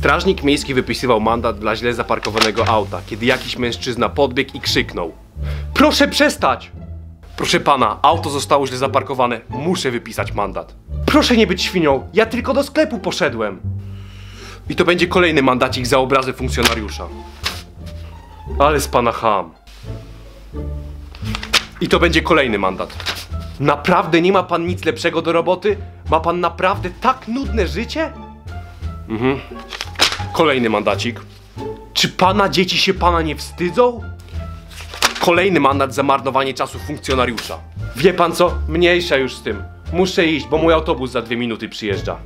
Strażnik miejski wypisywał mandat dla źle zaparkowanego auta, kiedy jakiś mężczyzna podbiegł i krzyknął: Proszę przestać! Proszę pana, auto zostało źle zaparkowane. Muszę wypisać mandat. Proszę nie być świnią, ja tylko do sklepu poszedłem. I to będzie kolejny mandacik za obrazy funkcjonariusza. Ale z pana ham. I to będzie kolejny mandat. Naprawdę nie ma pan nic lepszego do roboty? Ma pan naprawdę tak nudne życie? Mhm. Kolejny mandacik. Czy pana dzieci się pana nie wstydzą? Kolejny mandat za marnowanie czasu funkcjonariusza. Wie pan co? Mniejsza już z tym. Muszę iść, bo mój autobus za dwie minuty przyjeżdża.